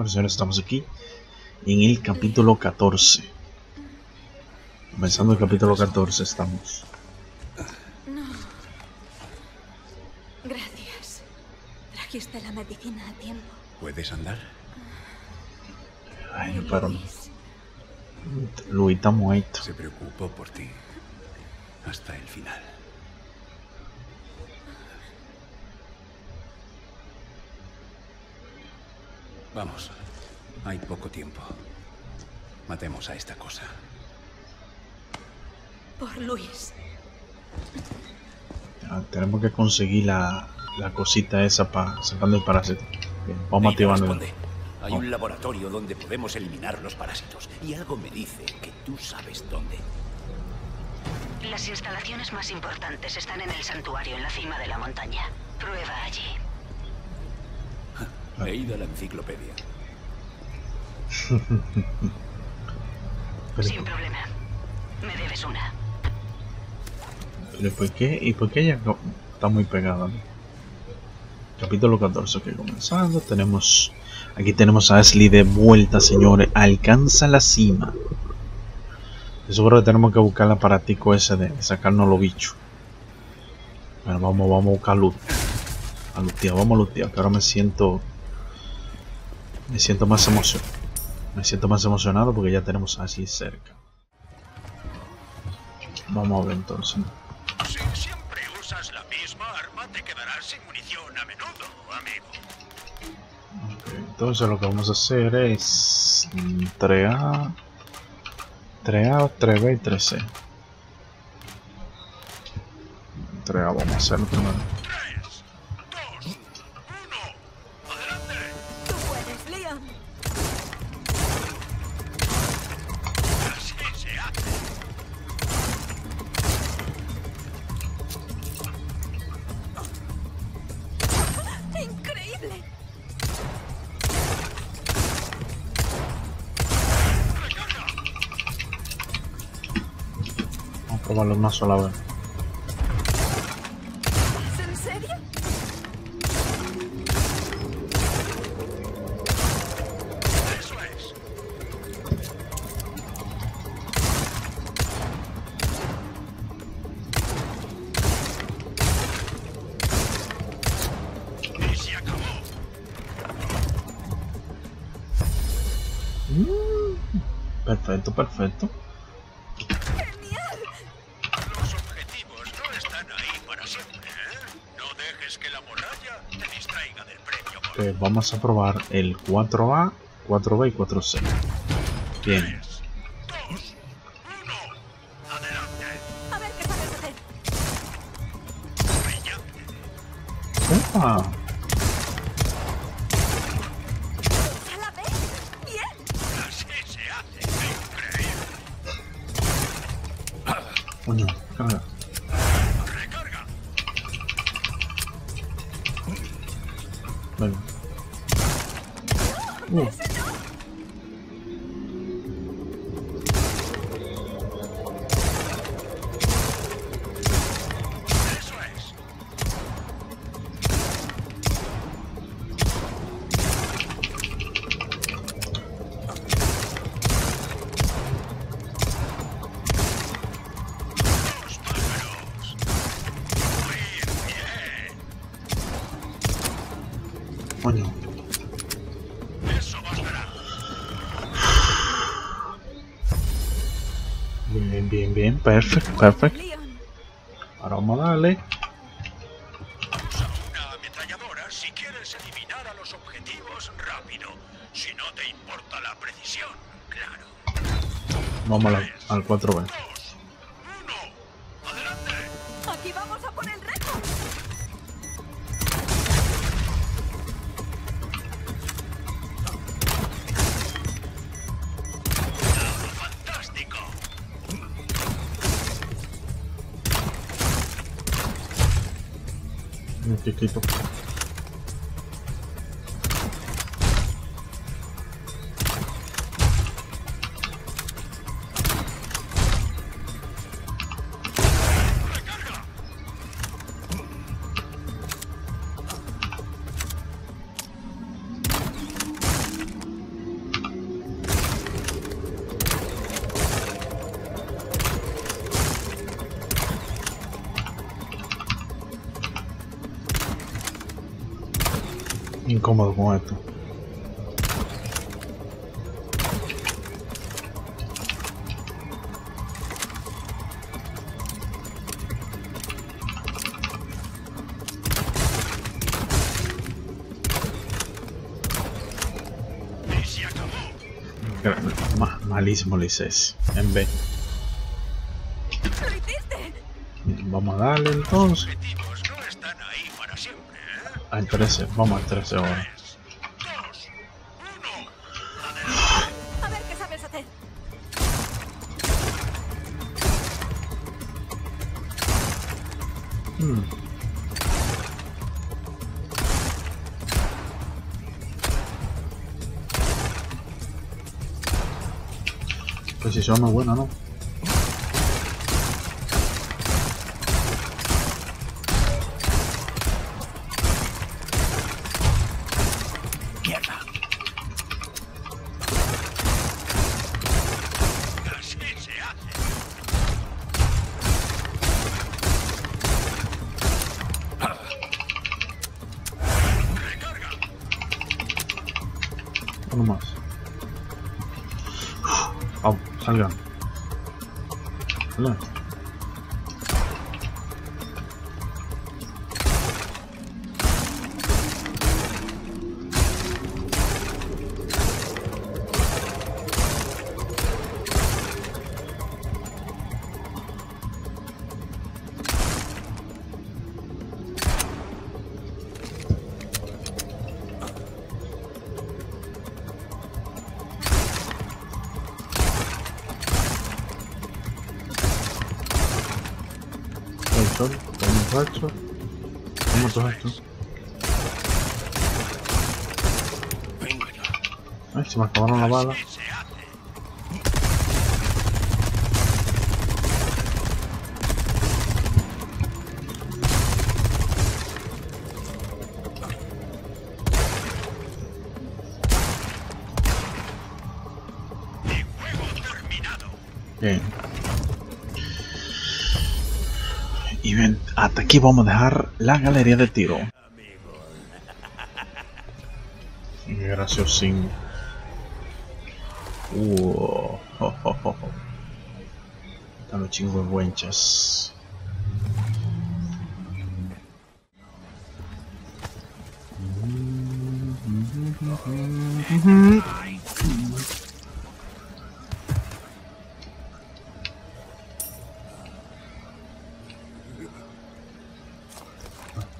Bueno, señores, estamos aquí en el capítulo 14. Comenzando el capítulo 14 estamos. No. Gracias. Trajiste la medicina a tiempo. ¿Puedes andar? Ay, pero Luis, Luis está muerto. Se preocupó por ti. Hasta el final. Vamos. Hay poco tiempo. Matemos a esta cosa. Por Luis. Ah, tenemos que conseguir la, la cosita esa para sacando el parásito. Bien, vamos activando. responde. Hay un laboratorio donde podemos eliminar los parásitos. Y algo me dice que tú sabes dónde. Las instalaciones más importantes están en el santuario en la cima de la montaña. Prueba allí. He ido a la enciclopedia. Pero, Sin problema. Me debes una. pero ¿por qué? ¿Y por qué ella está muy pegada? no? Capítulo 14 que comenzando. Tenemos. Aquí tenemos a Ashley de vuelta, señores. Alcanza la cima. Yo seguro que tenemos que buscar el aparatico ese de sacarnos los bichos. Bueno, vamos, vamos a buscar luz. A lutear, vamos a lutear, que ahora me siento. Me siento más emocionado. Me siento más emocionado porque ya tenemos a Ashley cerca. Vamos a ver entonces. Si siempre usas la misma arma, te quedarás sin munición a menudo, amigo. Ok, entonces lo que vamos a hacer es mm, 3A, 3A, 3B y 3C. 3A vamos a hacerlo primero. Vamos a probarlo una sola vez. ¿Es en serio? Eso es. Y se acabó. Perfecto, perfecto. Vamos a probar el 4A, 4B y 4C. Bien. Tres, perfecto. Leon. Ahora vamos a darle. Usa una ametralladora si quieres eliminar a los objetivos rápido. Si no te importa la precisión, claro. Vamos al 4B. Hice ese. En B. Vamos a darle entonces. Al 13. Vamos al 13 ahora. Tres, Precisión no es buena, ¿no? Bien. Y ven, hasta aquí vamos a dejar la galería de tiro. Qué graciosín. Uh, oh, oh, oh. Están los.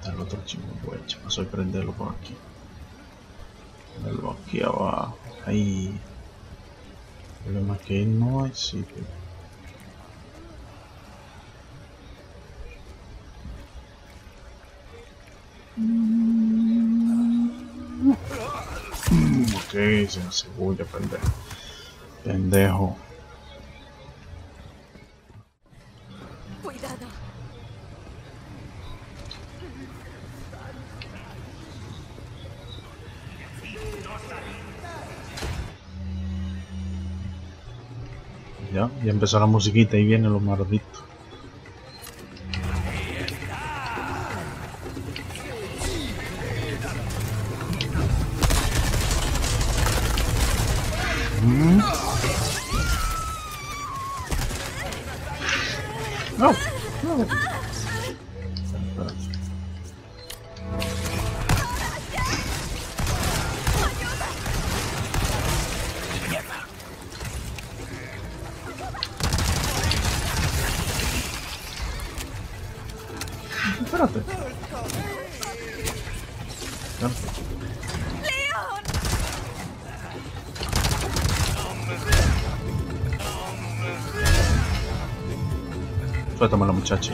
Está el otro chingüengüencha para sorprenderlo por aquí. Verlo aquí abajo. Ahí. El problema es hay sitio. Ok, se pendejo. Pendejo. Empezó la musiquita y viene lo maldito. Suéltamelo, muchacho.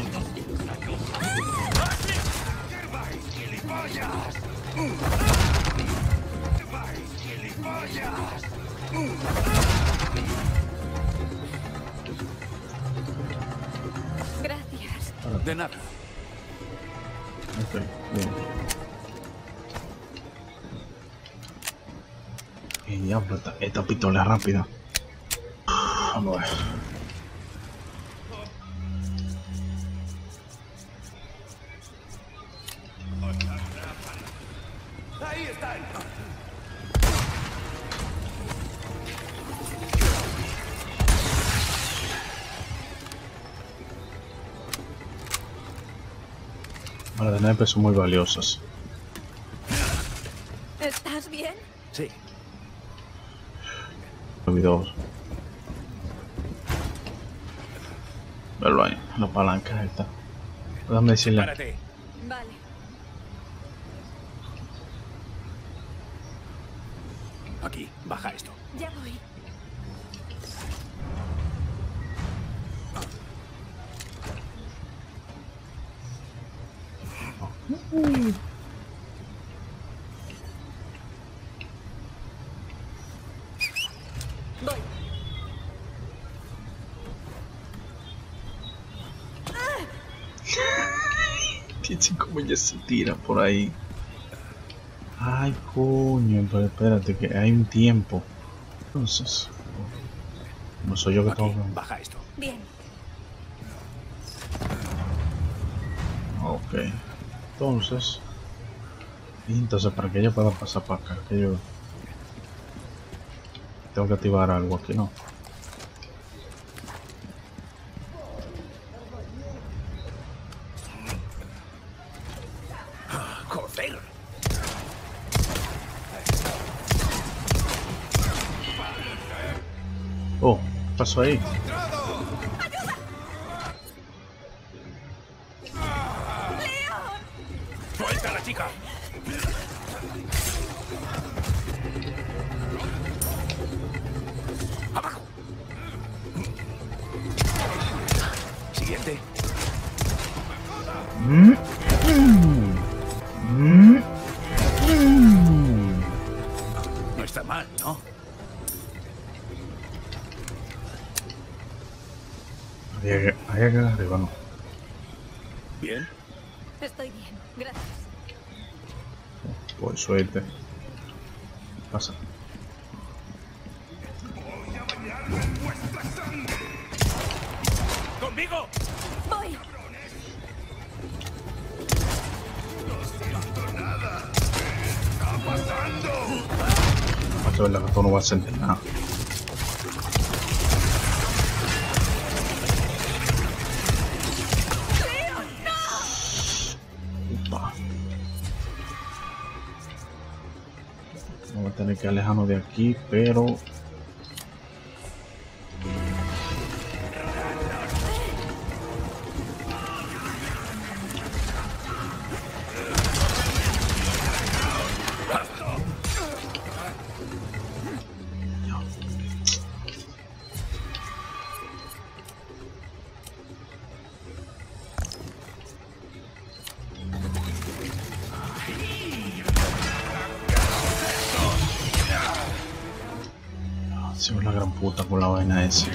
Gracias. De nada. Ok, bien. Y diablo, esta, esta pistola es rápida. Vamos a ver. Naipes son muy valiosas. ¿Estás bien? Sí. Olvidó. Verlo ahí, la palanca esta. Déjame decirle. Párate. Vale. Aquí, baja esto. Ya voy. Voy. Fíjense cómo ya se tira por ahí. Ay, coño, pero espérate, que hay un tiempo. Entonces, no soy yo que Aquí, tengo que. baja esto. Bien. Ok. Entonces. y Entonces, para que ella pueda pasar para acá, que yo. Tengo que activar algo aquí, ¿no? ¡Joder! Oh, ¿qué pasó pero se ve la gran puta con la vaina esa.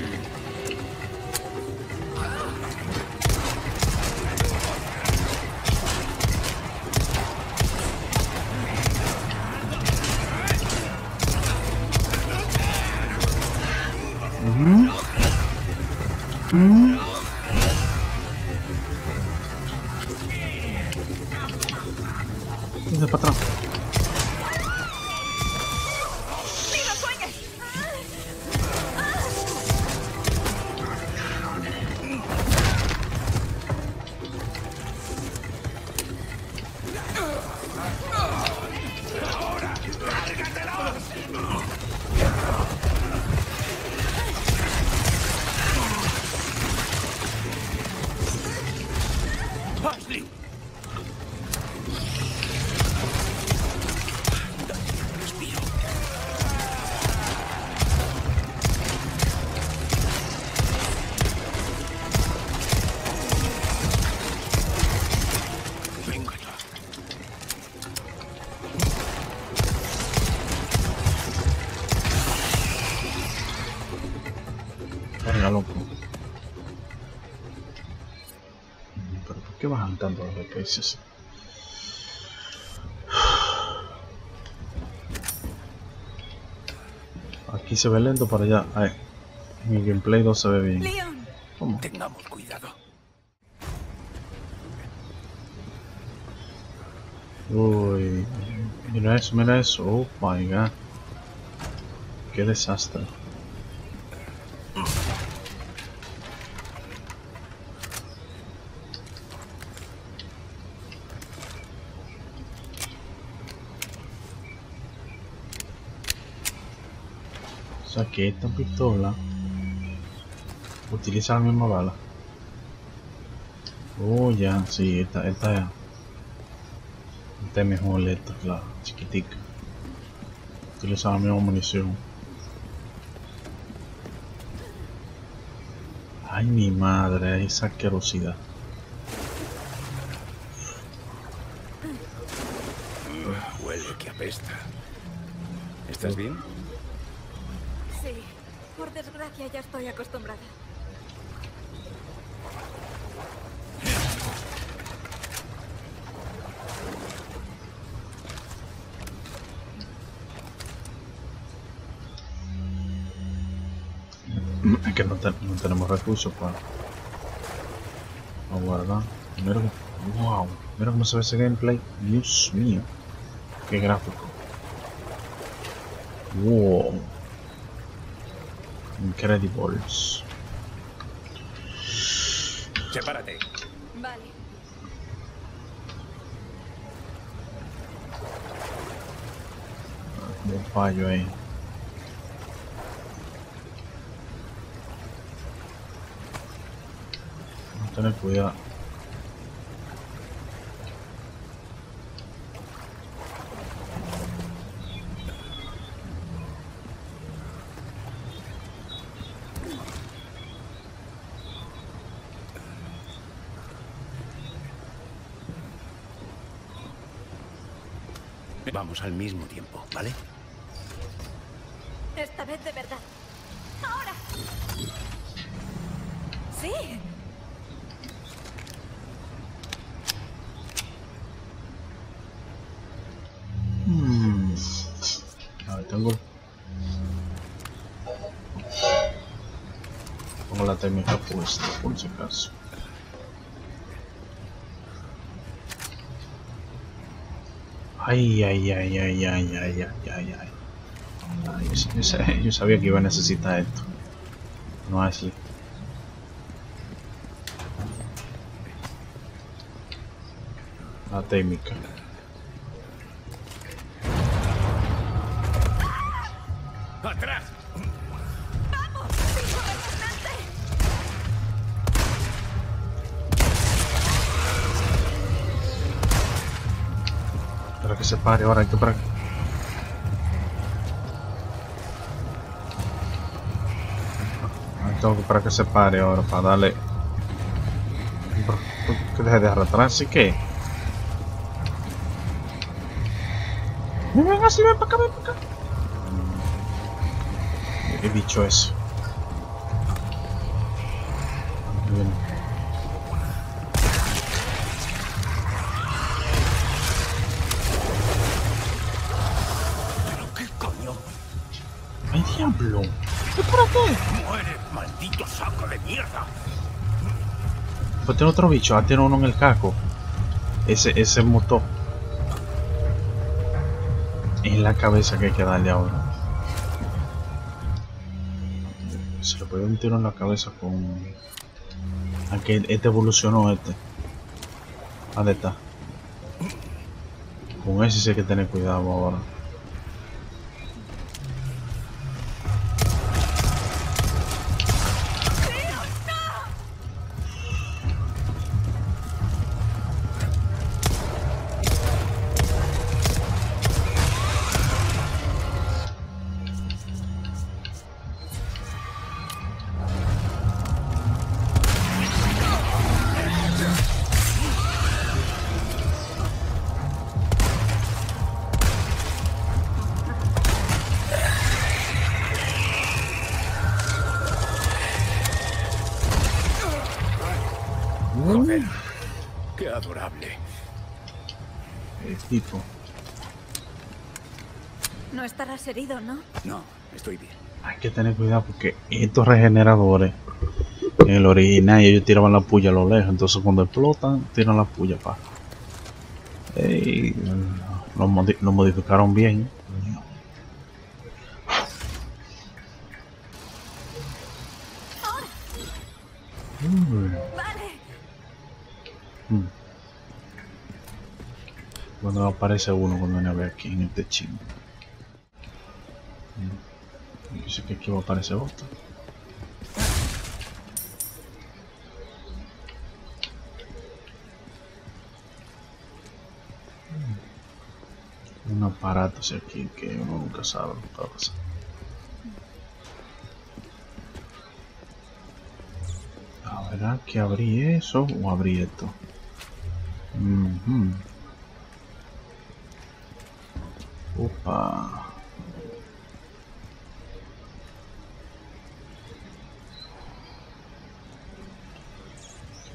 Aquí se ve lento para allá. Ay, en el gameplay 2 se ve bien. Tengamos cuidado. Uy, mira eso, mira eso. Oh my god. Qué desastre. Sea que esta pistola utiliza la misma bala. Oh, ya, sí, esta, esta, esta es mejor, esta, la chiquitica. Utiliza la misma munición. Ay, mi madre, esa asquerosidad. Huele que apesta. ¿Estás bien? Ya estoy acostumbrada. Es que no, te- no tenemos recursos para, para guardar. Mira, wow, mira cómo se ve ese gameplay. Dios mío, qué gráfico. Wow. Incredibles. Sepárate. Vale. Un fallo ahí. A tener cuidado. Vamos al mismo tiempo, ¿vale? Esta vez de verdad. ¡Ahora! Sí. Hmm. A ver, tengo. Pongo la técnica puesta, por si acaso. Ay, ay, ay, ay, ay, ay, ay, ay, ay. Ay, yo, yo sa- yo sabía que iba a necesitar esto. No así. La técnica. Ahora, hay que. Ahí tengo que para que se pare ahora, para darle. Que deje de arrastrar, así que. Ven, ven así, ven para acá, ven para acá. He dicho eso. ¡Ay, diablo! ¡Muere, maldito saco de mierda! Pues tiene otro bicho, ah, tiene uno en el casco. Ese, ese motor. En la cabeza que hay que darle ahora. Se le puede un tiro en la cabeza con. Aquí este evolucionó este. ¿Dónde está? Con ese sí hay que tener cuidado ahora. Tener cuidado porque estos regeneradores, en el original ellos tiraban la puya a lo lejos, entonces cuando explotan, tiran la puya para. lo, lo modificaron bien. Cuando aparece uno cuando viene a aquí en este chingo. Dice que aquí va a aparecer otro. Un aparato hacia aquí que uno nunca sabe lo que puede pasar. ¿Habrá que abrir eso o abrir esto? Mhm. Opa.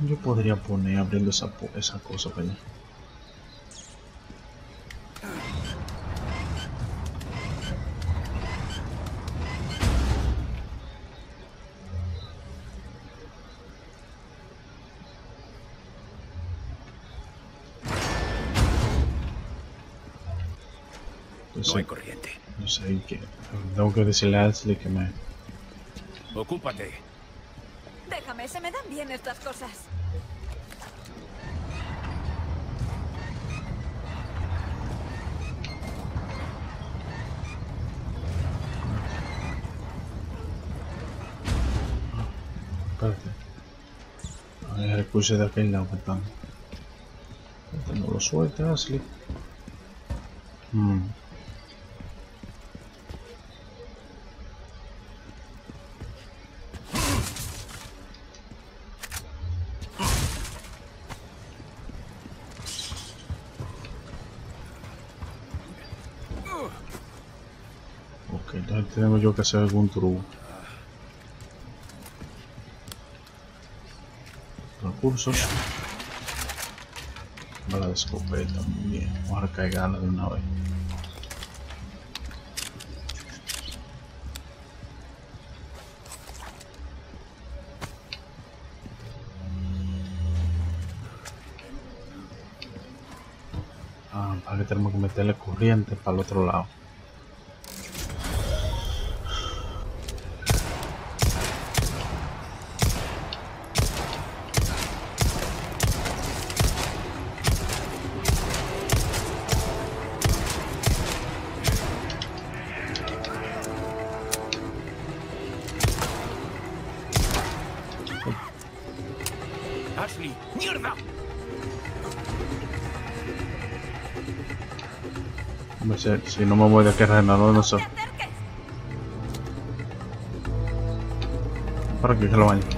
Yo podría poner abriendo esa, esa cosa para allá. No hay corriente. no sé qué. Tengo que decirle a Ashley que me. Ocúpate. Se me dan bien estas cosas. Recurso de aquel lado que están. Este no lo suelta, hacer algún truco. recursos. Bala de escopeta muy bien. Vamos a recargarla de una vez. Ah, para que tenemos que meterle corriente para el otro lado Ashley, mierda. Hombre, si, si no me voy de aquí Renalo no sé. Para que se lo bañe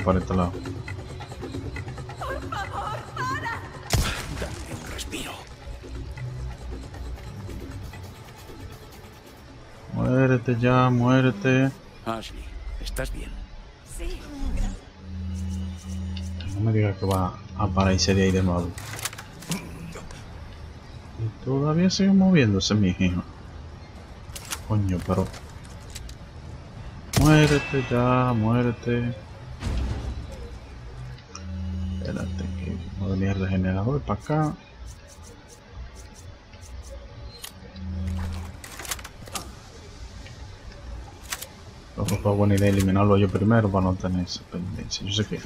para este lado ¡Por favor, para! Dame un respiro. muérete ya muérete Ashley, ¿estás bien? Sí, No me diga que va a aparecer de ahí de nuevo. Y todavía sigue moviéndose, mi hijo. Coño, pero. Muérete ya, muérete. Acá. Creo que fue buena idea eliminarlo yo primero para no tener esa pendencia. Yo sé que.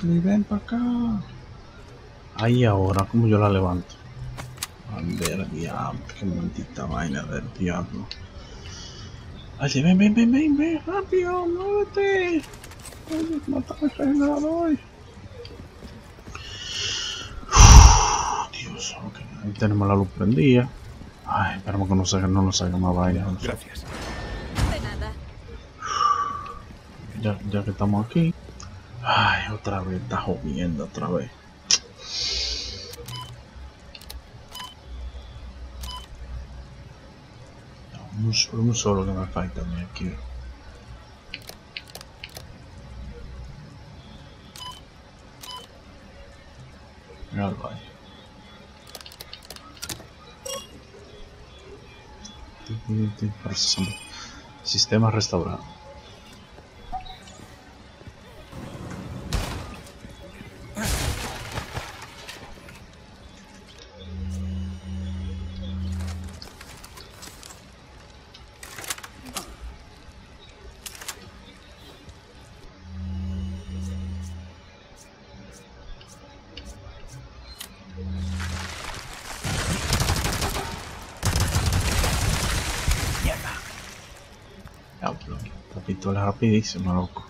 Ashley, ven para acá. Ahí ahora, ¿cómo yo la levanto? A ver, diablo, qué maldita vaina del diablo. Ashley, ven, ven, ven, ven, ven, rápido, muévete. Oye, matame el cargador. Dios, ok, ahí tenemos la luz prendida. Ay, esperemos que no, salga, no nos salga más vaina. Gracias. De nada. Ya, ya que estamos aquí. Otra vez, está jodiendo otra vez. Un, solo- un solo que me falta a mí aquí. Míralo ahí. Tin, tin, tin, procesando. Sistema restaurado. Pistola es rapidísima, loco.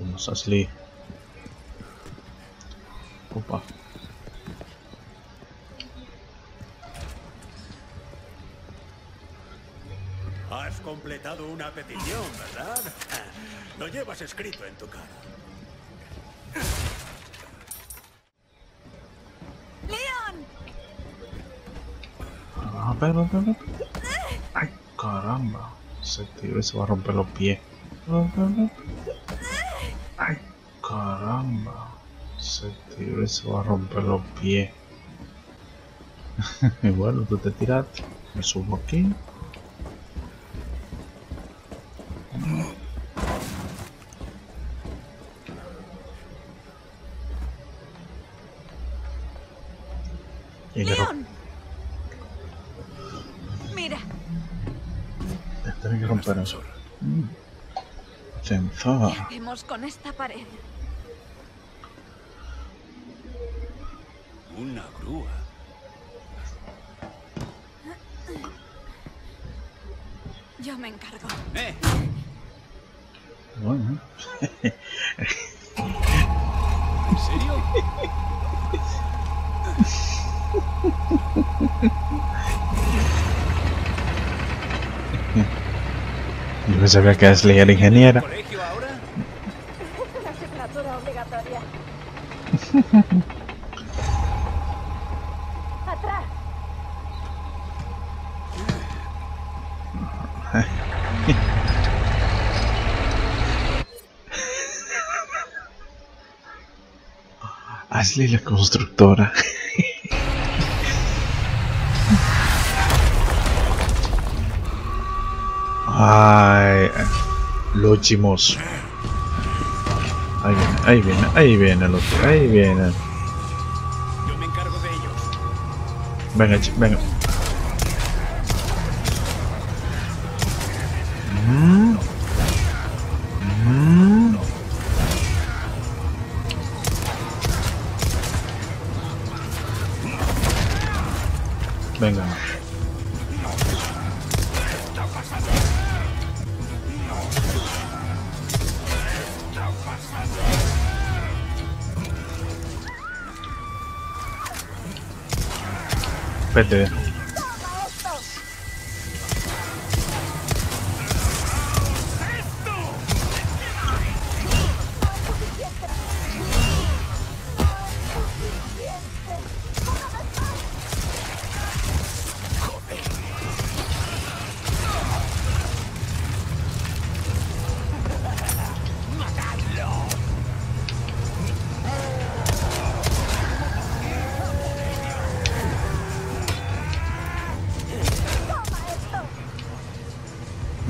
Vamos a Escrito en tu cara. ¡Leon! Ah, pero, pero, pero. Ay, caramba. Ese tío se va a romper los pies. Ay, caramba. Ese tío se va a romper los pies. bueno, tú te tiraste. Me subo aquí. Y le rom- ¡Leon! Mira, Tiene que romper eso. Mm. Sensor. ¿qué hacemos con esta pared? Una grúa. Yo me encargo. ¡Eh! Bueno. ¿En serio? Sabía que Ashley era ingeniera. Ashley la constructora. Chimoso. Ahí viene, ahí viene, ahí viene ahí viene. Venga, venga.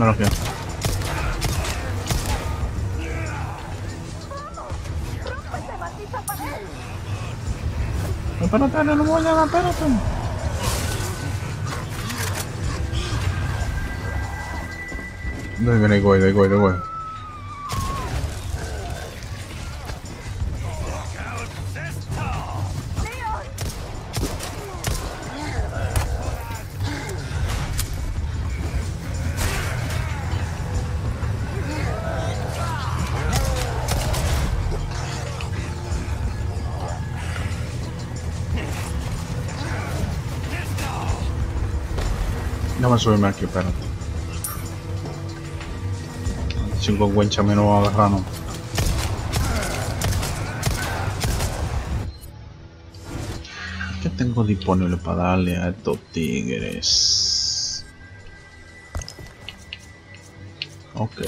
No, espérate, no, voy a espérate. They're gonna go, they're going, they're subirme aquí, espérate. Cinco guencha me no va a agarrar, no. ¿Qué tengo disponible para darle a estos tigres? Ok.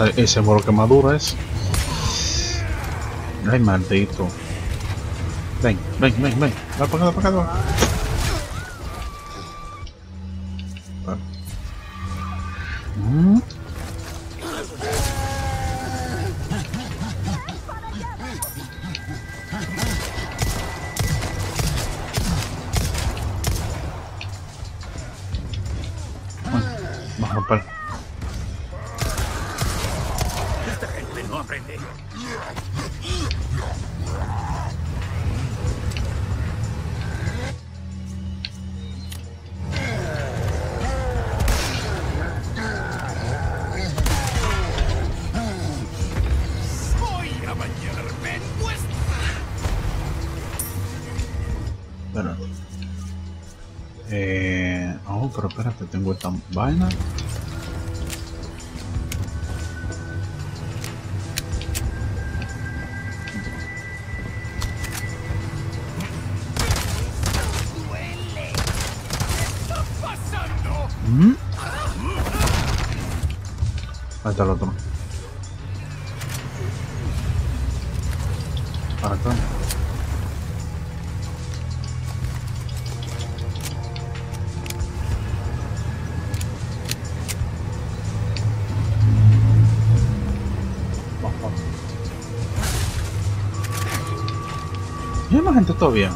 Ahí- ese moro quemadura es. Ay, maldito. Ven, ven, ven, ven. Va para acá, para acá. Vale. Mm. Espérate, tengo esta Gente todavía.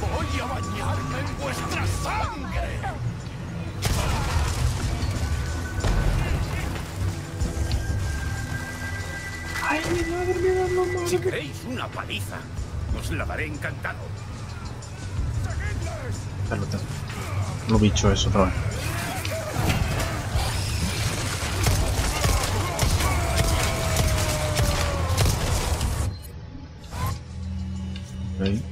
Voy a bañarme en vuestra sangre. Si queréis una paliza, os la daré encantado. Lo bicho eso otra vez. Ok.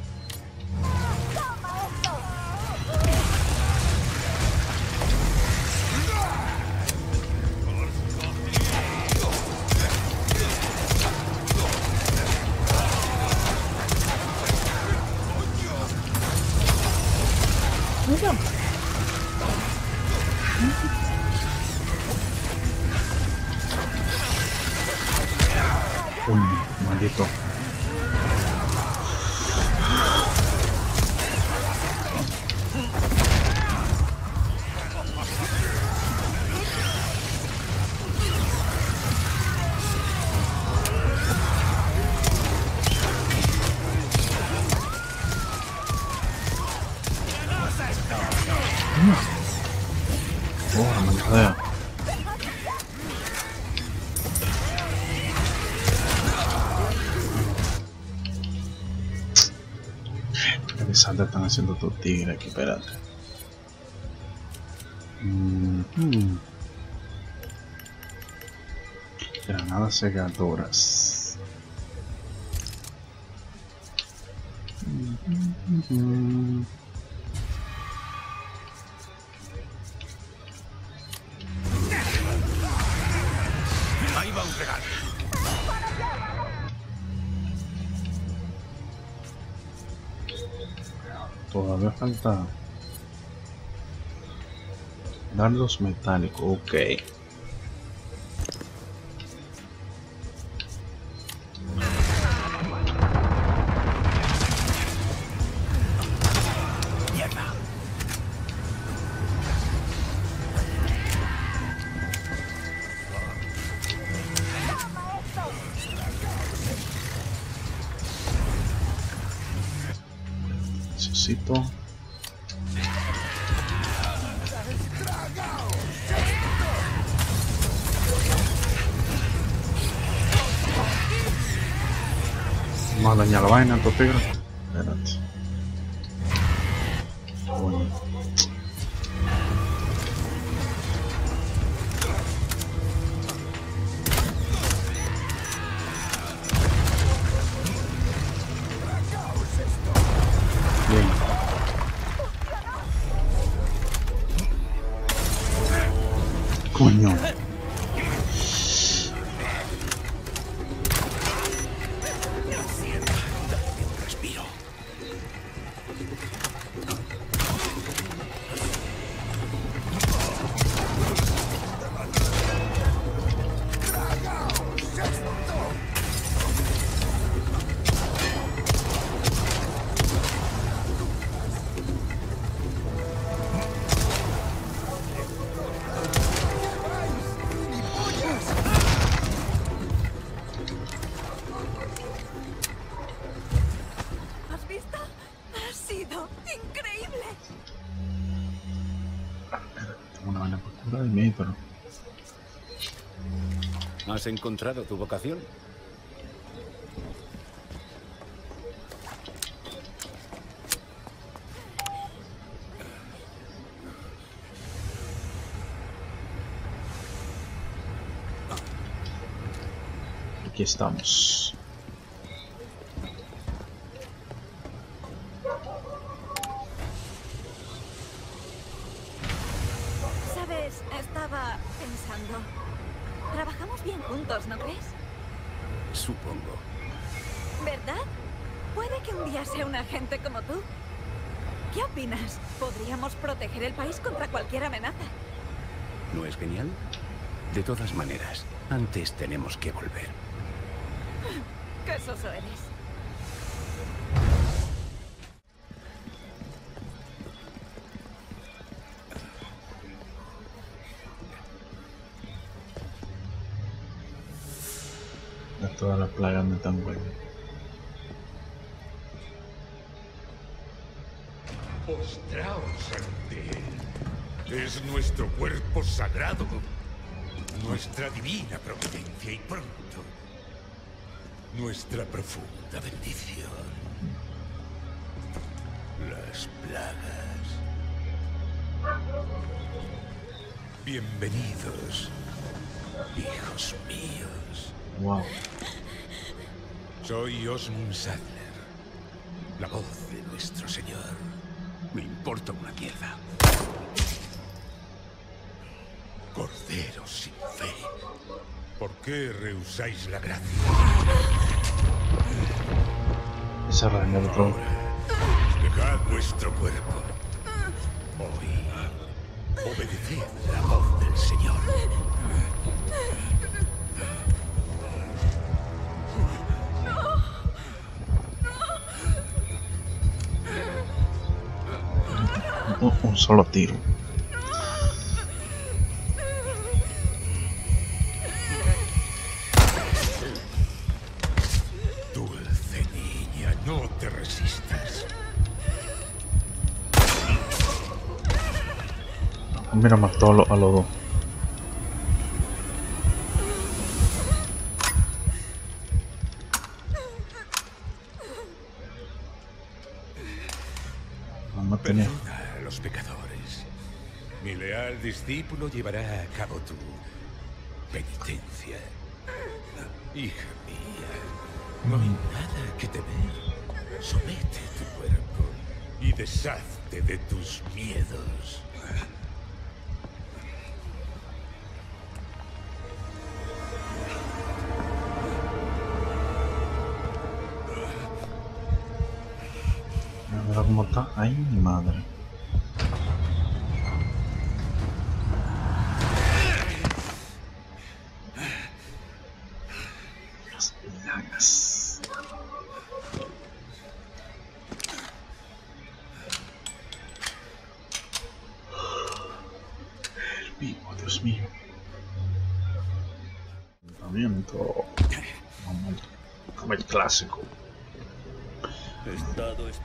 Desastre están haciendo estos tigres aquí, espérate. Mhm. Granadas segadoras. Falta. Dardos metálicos, ok. Dañar la vaina, estos ¿Has encontrado tu vocación? Aquí estamos. Sabes, estaba pensando. Trabajamos bien juntos, ¿no crees? Supongo. ¿Verdad? Puede que un día sea un agente como tú. ¿Qué opinas? Podríamos proteger el país contra cualquier amenaza. ¿No es genial? De todas maneras, antes tenemos que volver. ¡Qué soso eres! Me están buenas. Postraos ante él. Es nuestro cuerpo sagrado, nuestra divina providencia y pronto nuestra profunda bendición. Las plagas. Bienvenidos, hijos míos. Wow. Soy Osmund Sadler, la voz de nuestro Señor. Me importa una mierda. Corderos sin fe. ¿Por qué rehusáis la gracia? El otro. Dejad vuestro cuerpo. Oíd. Obedeced la voz del Señor. Solo tiro. Dulce niña, no te resistas. Mira, mató a, lo- a los dos. Discípulo llevará a cabo tu penitencia. Hija mía, no hay nada que temer. Somete tu cuerpo y deshazte de tus miedos.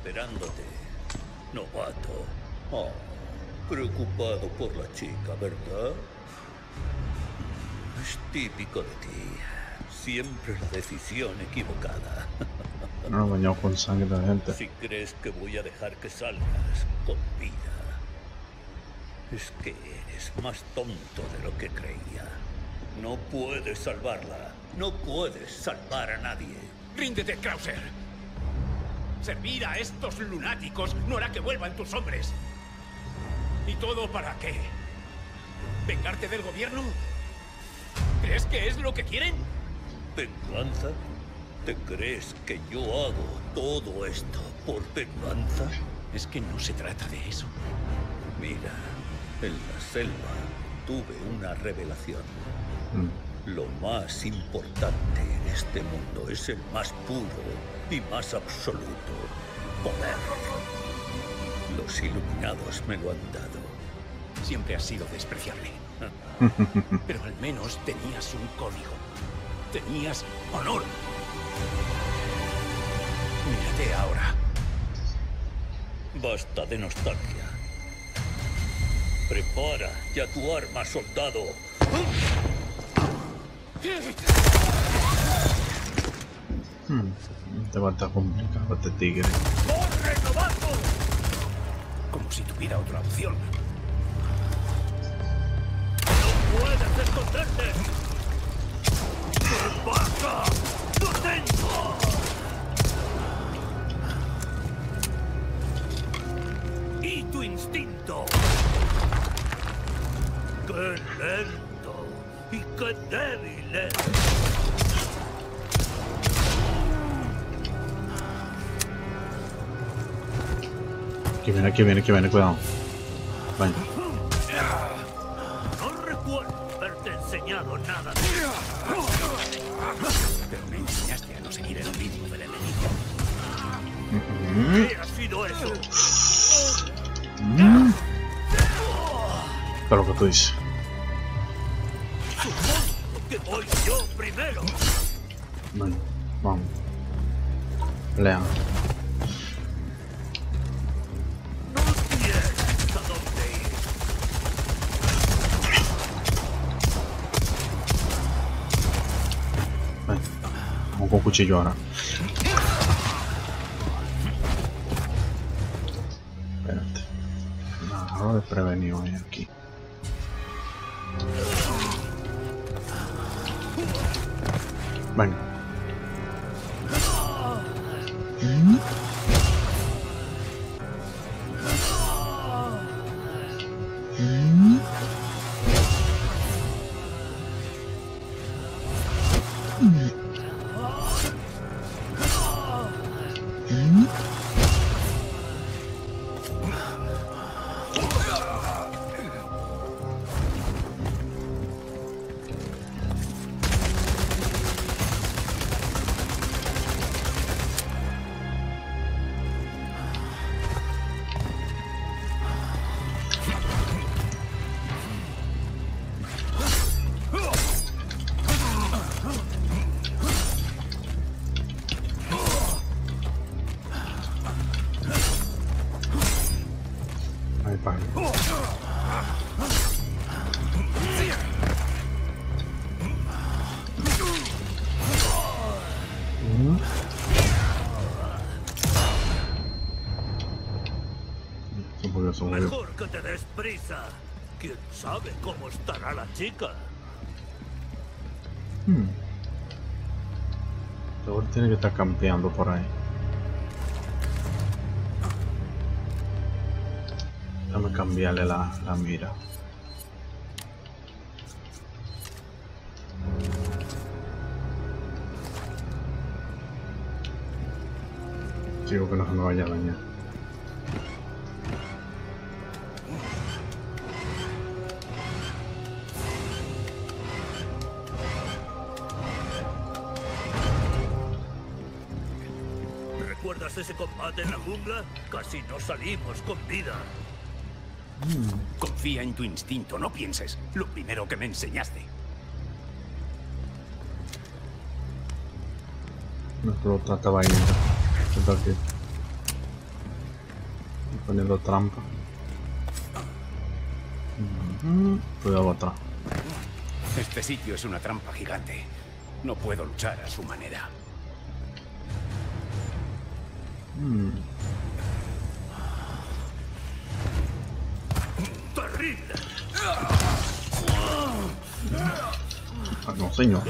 Esperándote, novato. Oh, preocupado por la chica, ¿verdad? Es típico de ti. Siempre la decisión equivocada. No bañado con sangre de gente. Si crees que voy a dejar que salgas con vida, es que eres más tonto de lo que creía. No puedes salvarla. No puedes salvar a nadie. ¡Ríndete, Krauser! Servir a estos lunáticos no hará que vuelvan tus hombres. ¿Y todo para qué? ¿Vengarte del gobierno? ¿Crees que es lo que quieren? ¿Venganza? ¿Te crees que yo hago todo esto por venganza? Es que no se trata de eso. Mira, en la selva tuve una revelación. Mm. Lo más importante en este mundo es el más puro y más absoluto poder. Los iluminados me lo han dado. Siempre has sido despreciable. Pero al menos tenías un código. Tenías honor. Mírate ahora. Basta de nostalgia. Prepara ya tu arma, soldado. Hmm. Te va a estar complicado este tigre. ¡Corre, novato! Como si tuviera otra opción. ¡No puedes esconderte! ¡Baja! ¡Potento! ¡Y tu instinto! ¡Qué lento! ¡Y qué débil es! Aquí viene, aquí viene, aquí viene, cuidado. Venga. Vamos con cuchillo ahora. Espérate. Me agarro desprevenido ahí aquí. Venga. Hmm. Seguro tiene que estar campeando por ahí. Déjame cambiarle la, la mira. Digo que no se me vaya a dañar. ¿Recuerdas ese combate en la jungla? Casi no salimos con vida. Confía en tu instinto, no pienses. Lo primero que me enseñaste. Nuestro trata. Siento que. Poniendo trampa. Ujú, Cuidado atrás. Este sitio es una trampa gigante. No puedo luchar a su manera. ¡Terrible! Ah, no, señor.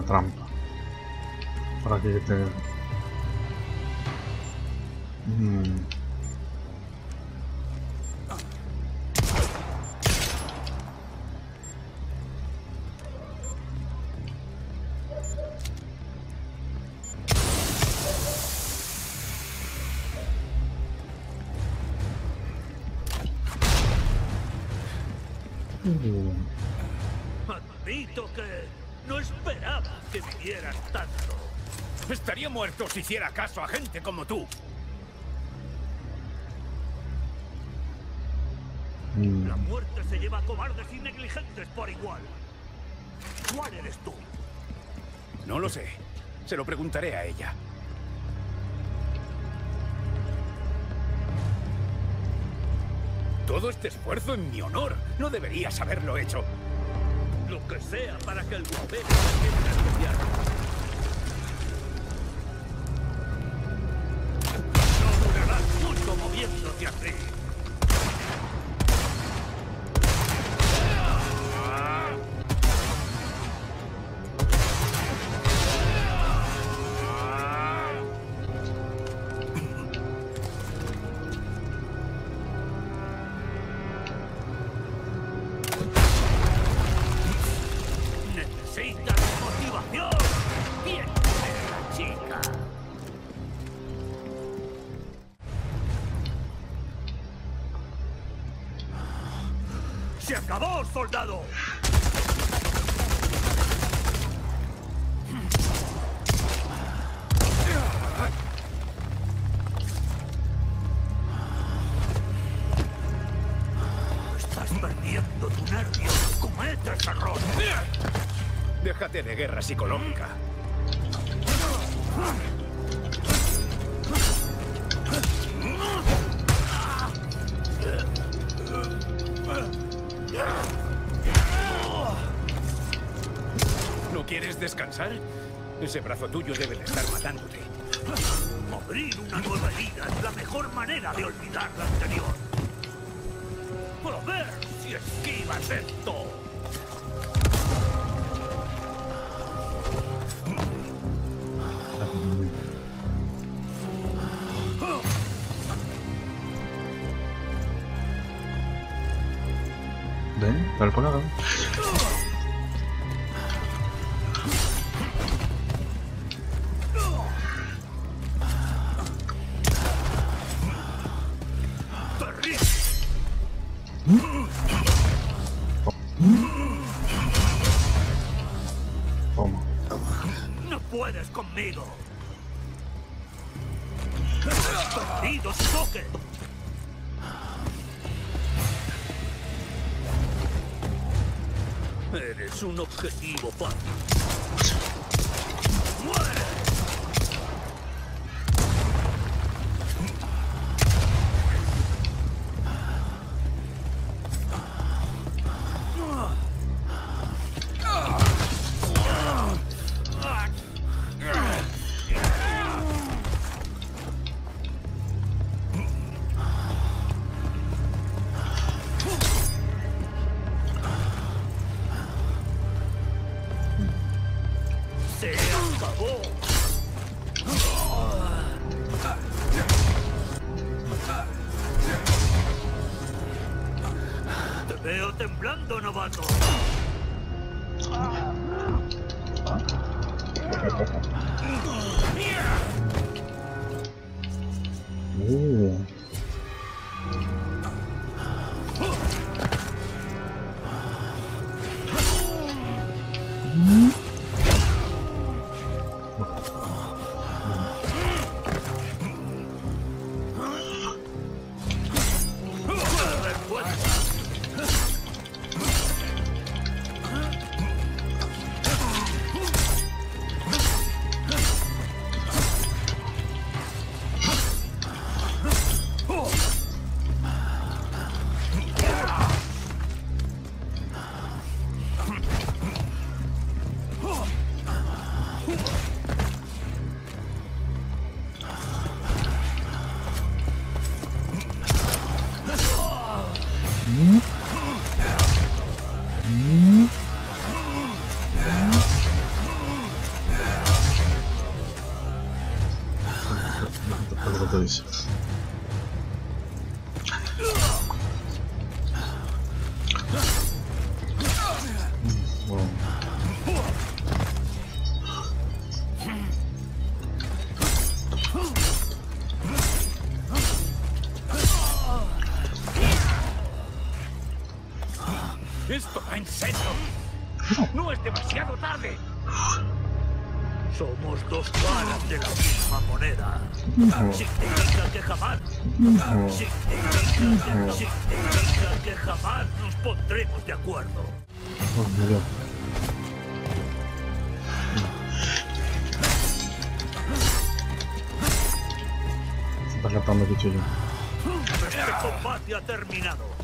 La trampa. Para que te. Mm. Mm. Admito que no esperaba que vivieras tanto. Estaría muerto si hiciera caso a gente como tú. Mm. La muerte se lleva a cobardes y negligentes por igual. ¿Cuál eres tú? No lo sé. Se lo preguntaré a ella. Todo este esfuerzo en mi honor. No deberías haberlo hecho. Lo que sea para que el bombero se sienta especial. ¿No quieres descansar? Ese brazo tuyo debe de estar matándote. Abrir una nueva herida es la mejor manera de olvidar la anterior. A si esquivas esto. Dale por acá. Somos dos caras de la misma moneda. Significa que jamás. Significa, que jamás nos pondremos de acuerdo. Oh, está escapando el cuchillo. Este combate ha terminado.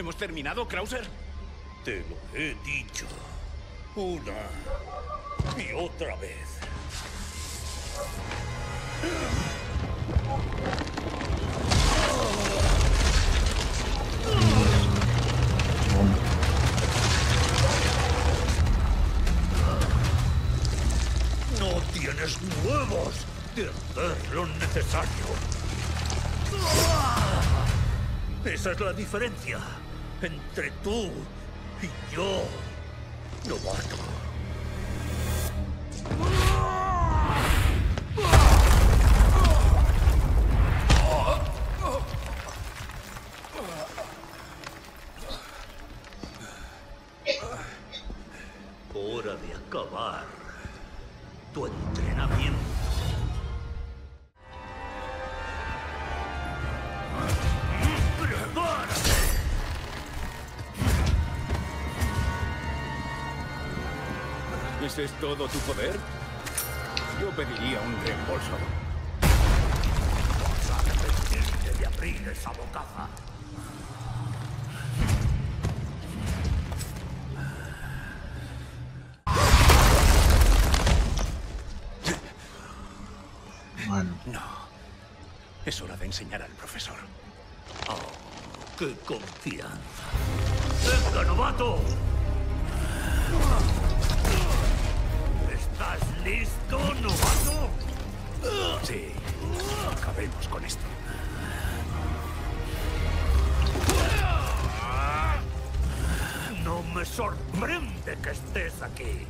¿Hemos terminado, Krauser? Te lo he dicho. Una y otra vez. No tienes huevos de hacer lo necesario. Esa es la diferencia entre tú y yo, novato. Hora ¿Ese es todo tu poder? Yo pediría un reembolso. Vas a arrepentirte de abrir esa bocaza. Bueno, No. Es hora de enseñar al profesor. Oh, ¡Qué confianza! ¡Venga, novato! Sorprende que estés aquí.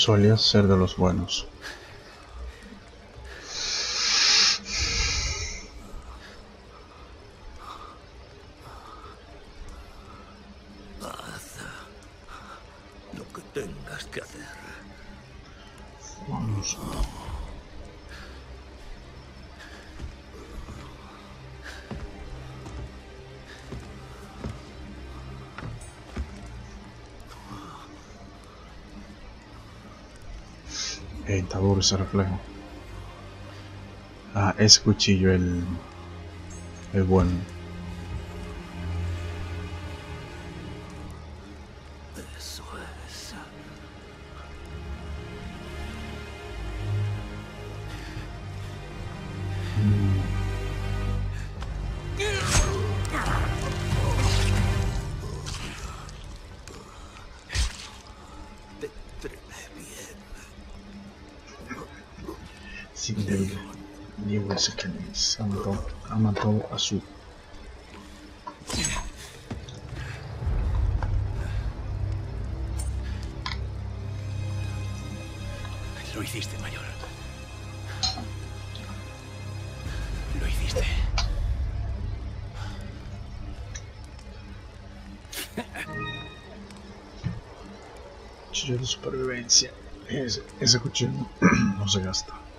solía ser de los buenos. Está duro ese reflejo. Ah, ese cuchillo, el, el bueno. Lo hiciste, mayor. Lo hiciste. Cuchillo de supervivencia. Ese, ese cuchillo no se gasta.